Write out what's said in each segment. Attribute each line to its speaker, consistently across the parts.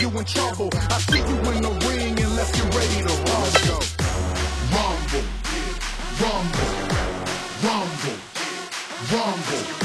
Speaker 1: you in trouble. I see you in the ring let's get ready to rumble. Rumble, rumble, rumble, rumble, rumble,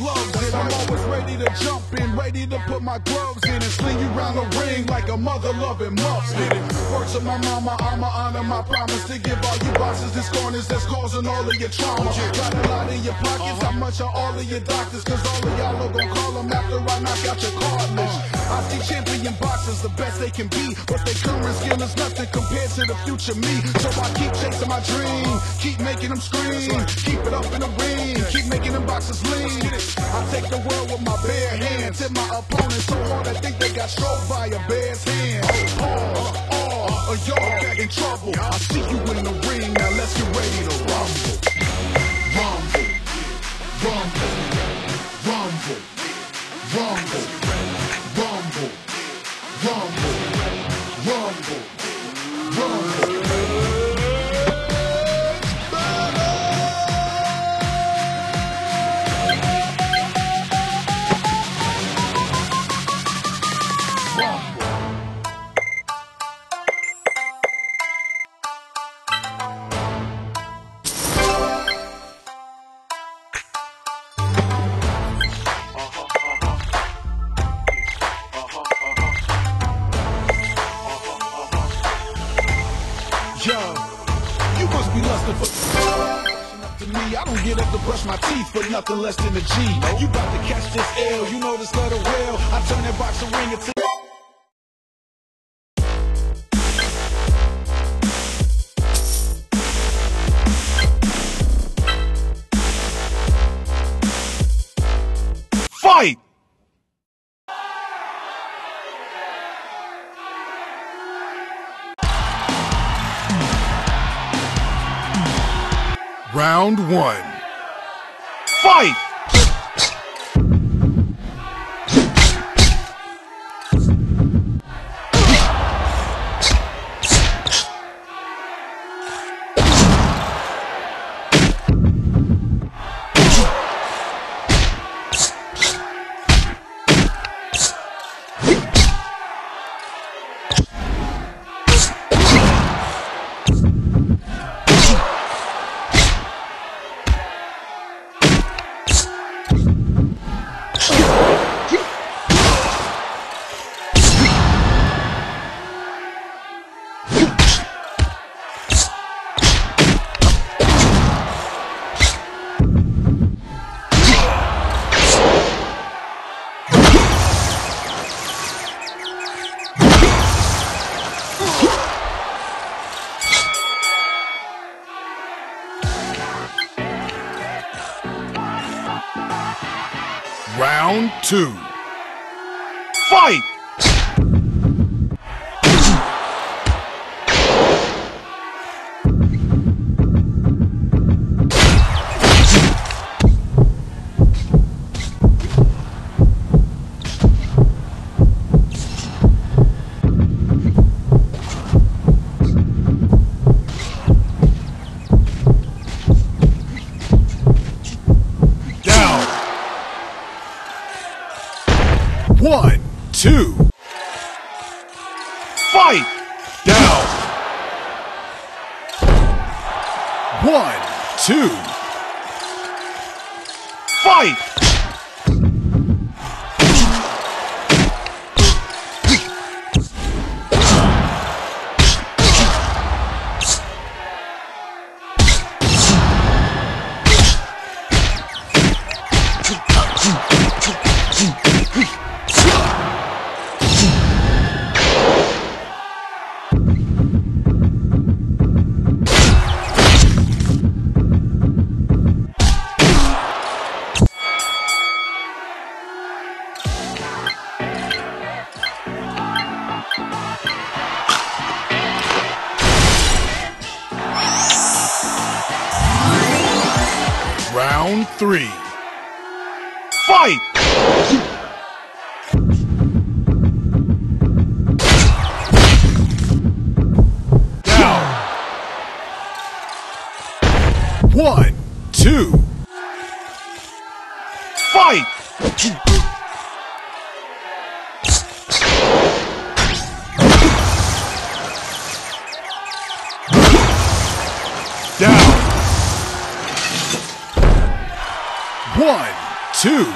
Speaker 1: loves it. I'm always ready to jump in, ready to put my gloves in and sling you round the ring like a mother loving it Words of my mama, I'ma honor my promise to give all you bosses this corners that's causing all of your trauma. Got a lot in your pockets, how much are all of your doctors? Cause all of y'all are gonna call them after I knock out your cartilage. I see champion boxers the best they can be, but their current skill is nothing compared to the future me. So I keep chasing my dream, keep making them scream, keep it up in the ring, keep making them boxers lean. I take the world with my bare hands, hit my opponent so hard I think they got stroked by a bear's hand. Pause, oh, or y'all in trouble. I see you in the ring, now let's get ready to. Rumble, be lusting for to me. I don't get up to brush my teeth for nothing less than a G. You about to catch this L, you know this letter well. I turn that boxer ring into
Speaker 2: Round one. Fight! Round two. Fight! Down. One, two. Fight! Three. Fight! Down. One, two. Fight! Down. One, two,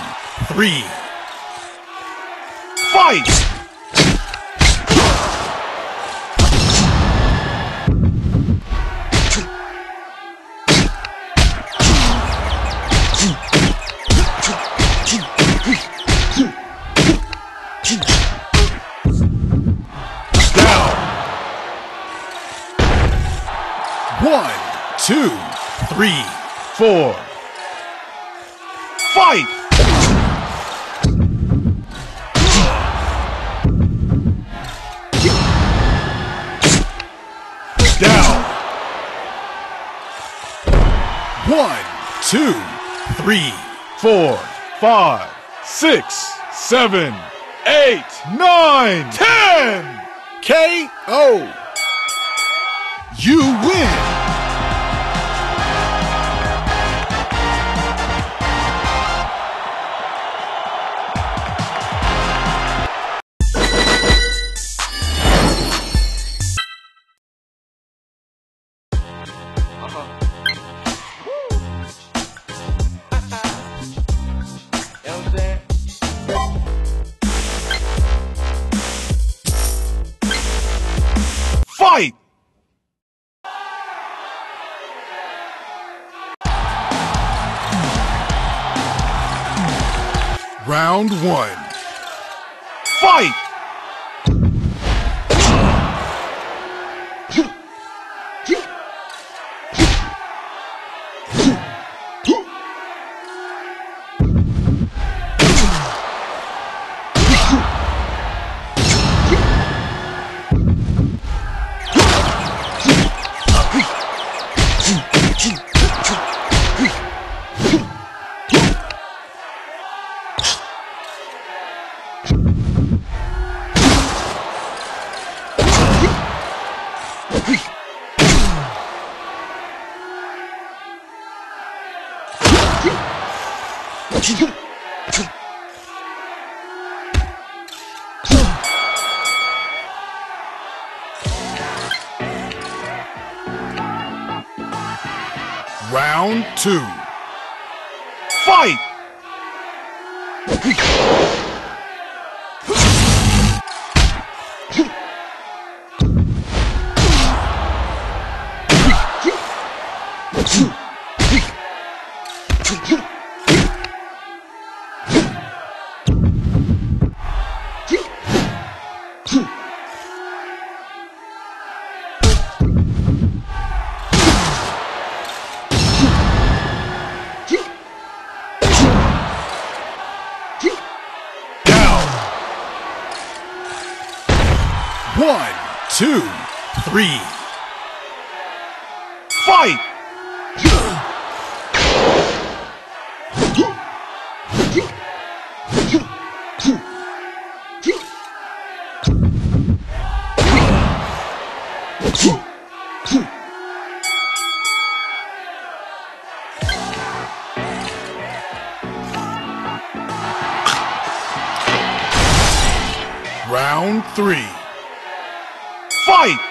Speaker 2: three. Fight! One, two, three, four. Two, three, four, five, six, seven, eight, nine, ten. KO. You win. Round one. Fight! Round two. Fight! Two, three. Fight! Round three. Fight!